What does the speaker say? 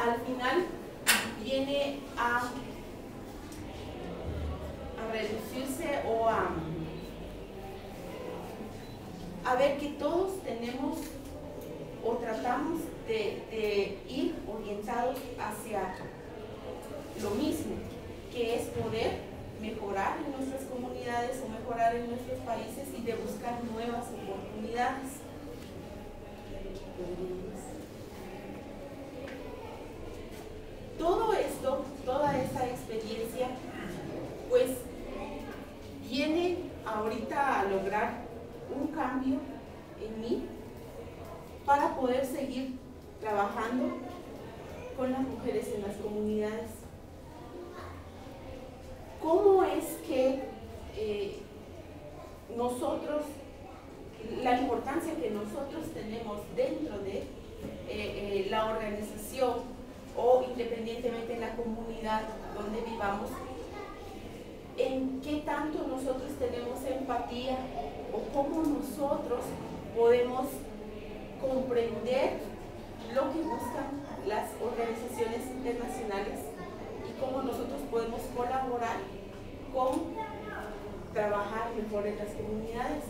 al final viene a, a reducirse o a, a ver que todos tenemos o tratamos de, de ir orientados hacia lo mismo, que es poder mejorar en nuestras comunidades o mejorar en nuestros países y de buscar nuevas oportunidades. Lograr un cambio en mí para poder seguir trabajando con las mujeres en las comunidades. ¿Cómo es que eh, nosotros, la importancia que nosotros tenemos dentro de eh, eh, la organización o independientemente en la comunidad donde vivamos, en qué tanto nosotros tenemos empatía o cómo nosotros podemos comprender lo que buscan las organizaciones internacionales y cómo nosotros podemos colaborar con trabajar mejor en las comunidades.